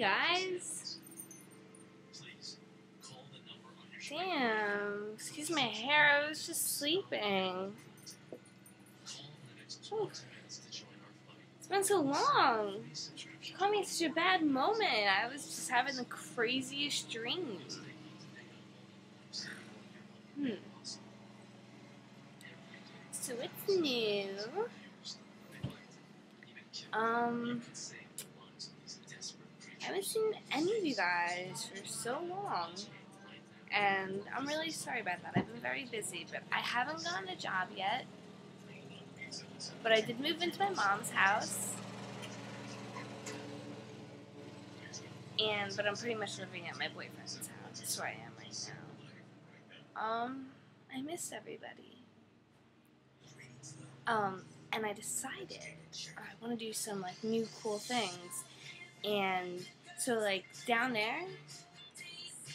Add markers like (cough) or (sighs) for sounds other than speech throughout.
guys. Damn. Excuse my hair. I was just sleeping. It's been so long. You caught me at such a bad moment. I was just having the craziest dream. Hmm. So it's new. Um, haven't seen any of you guys for so long. And I'm really sorry about that. I've been very busy, but I haven't gotten a job yet. But I did move into my mom's house. And but I'm pretty much living at my boyfriend's house. That's where I am right now. Um, I miss everybody. Um, and I decided I want to do some like new cool things. And so like down there,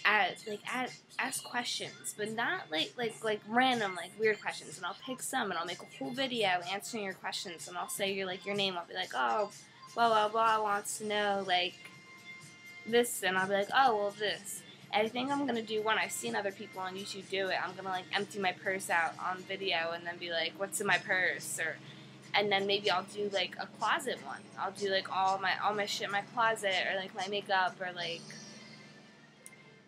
at like at ask questions, but not like like like random like weird questions. And I'll pick some and I'll make a whole video answering your questions. And I'll say your like your name. I'll be like, oh, blah blah blah wants to know like this, and I'll be like, oh well this. And I think I'm gonna do one. I've seen other people on YouTube do it. I'm gonna like empty my purse out on video and then be like, what's in my purse or and then maybe I'll do like a closet one. I'll do like all my all my shit in my closet or like my makeup or like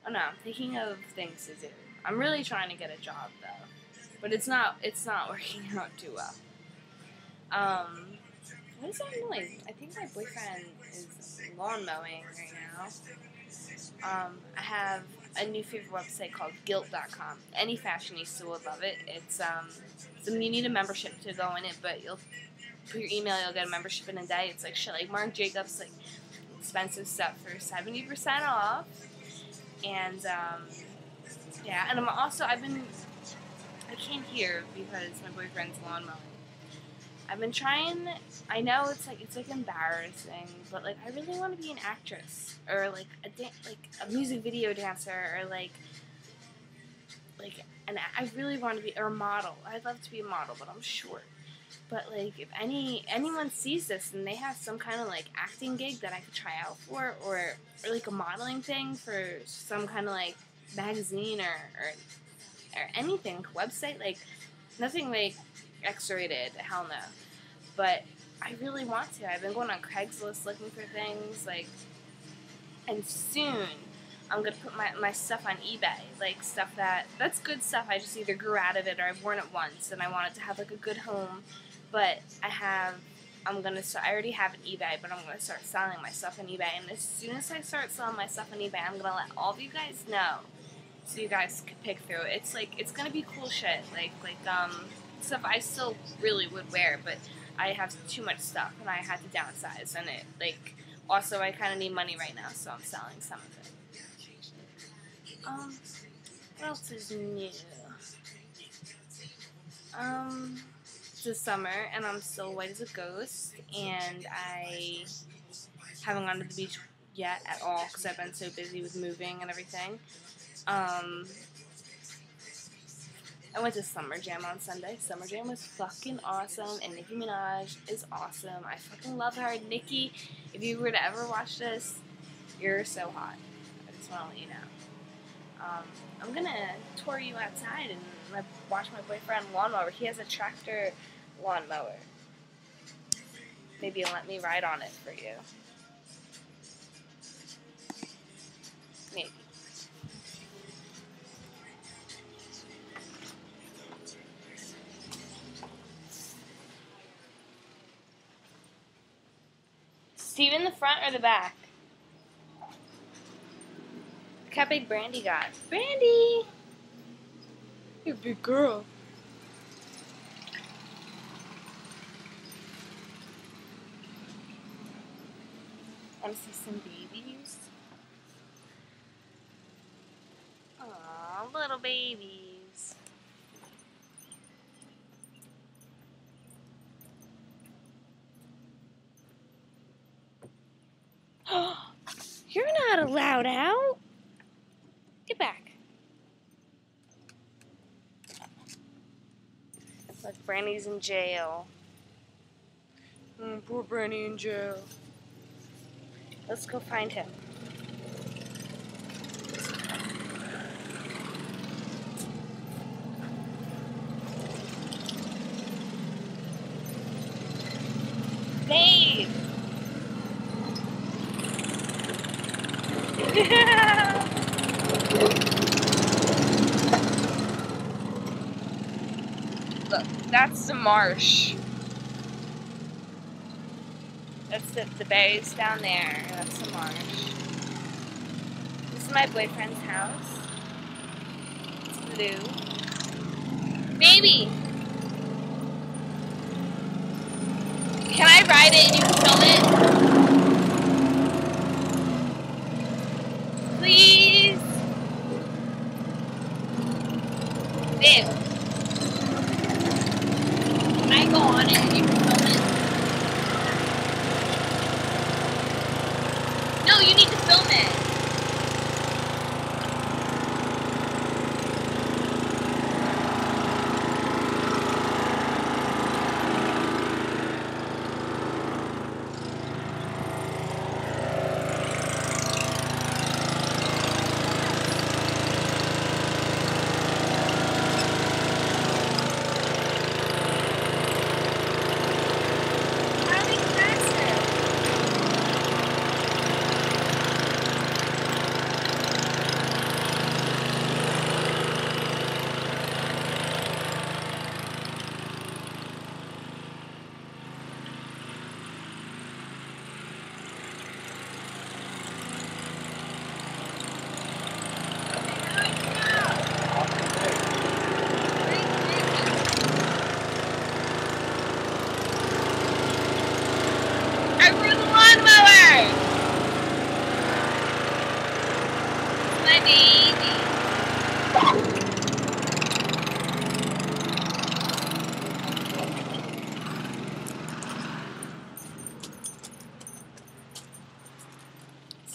I don't know, I'm thinking of things to do. I'm really trying to get a job though. But it's not it's not (laughs) working out too well. Um what is that noise? I think my boyfriend is lawn mowing right now. Um, I have a new favorite website called Gilt.com. Any fashionista would love it. It's um, you need a membership to go in it, but you'll put your email, you'll get a membership in a day. It's like shit, like Marc Jacobs, like expensive stuff for seventy percent off. And um, yeah, and I'm also I've been I came here because my boyfriend's lawn mowing. I've been trying. I know it's like it's like embarrassing, but like I really want to be an actress or like a dan- like a music video dancer or like like and I really want to be or a model. I'd love to be a model, but I'm short. But like if any anyone sees this and they have some kind of like acting gig that I could try out for or or like a modeling thing for some kind of like magazine or or, or anything website like nothing like X-rated, hell no. But I really want to. I've been going on Craigslist looking for things, like, and soon I'm gonna put my, my stuff on eBay, like stuff that that's good stuff. I just either grew out of it or I've worn it once, and I want it to have like a good home. But I have, I'm gonna start. I already have an eBay, but I'm gonna start selling my stuff on eBay. And as soon as I start selling my stuff on eBay, I'm gonna let all of you guys know, so you guys can pick through. It's like it's gonna be cool shit, like like um stuff I still really would wear, but I have too much stuff and I had to downsize. And it, like, also I kind of need money right now, so I'm selling some of it. Um, what else is new? Um, it's the summer and I'm still white as a ghost, and I haven't gone to the beach yet at all because I've been so busy with moving and everything. Um, I went to Summer Jam on Sunday. Summer Jam was fucking awesome, and Nicki Minaj is awesome. I fucking love her. Nicki, if you were to ever watch this, you're so hot. I just want to let you know. Um, I'm gonna tour you outside and watch my boyfriend lawnmower. He has a tractor lawnmower. Maybe let me ride on it for you. Maybe. Steve in the front or the back? Look how big Brandy got. Brandy! You're a big girl. Want to see some babies? Aw, little babies. (gasps) You're not allowed out. Get back. Look, Brandy's in jail. Mm, poor Brandy in jail. Let's go find him. Look, that's the marsh. That's the, the berries down there. That's the marsh. This is my boyfriend's house. It's blue. Baby! Can I ride it and you can film it? Please? Babe. Can I go on it and you can film it? No, you need to film it. Really massive. I ruined the lawnmower! My baby.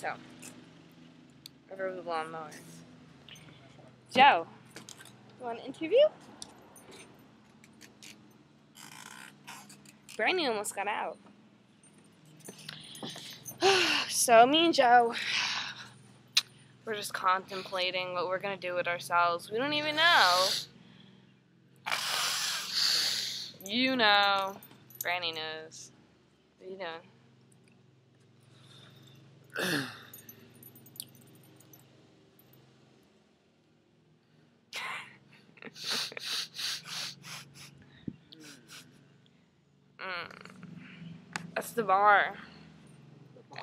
So, ruined the lawnmower. Joe, you want an interview? Brandy almost got out. (sighs) so me and Joe, we're just contemplating what we're gonna do with ourselves. We don't even know. You know, Granny knows. What are you doing? That's (laughs) the bar.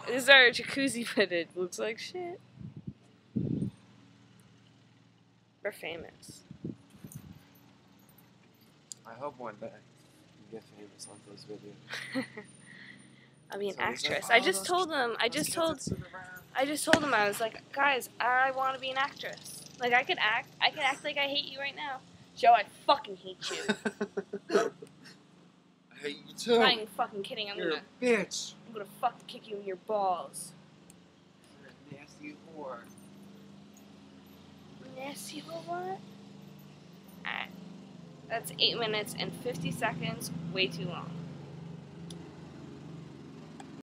This is our jacuzzi footage. Looks like shit. Famous. I hope one day you get famous on those videos. I'll be an So is that actress. I just told them. I just told. that sit around? I just told them I was like, guys, I want to be an actress. Like I could act. I could act like I hate you right now. Joe, I fucking hate you. (laughs) I hate you too. I'm not even fucking kidding. I'm You're gonna, a bitch. I'm gonna fucking kick you in your balls. You're a nasty whore. Alright. That's eight minutes and fifty seconds. Way too long.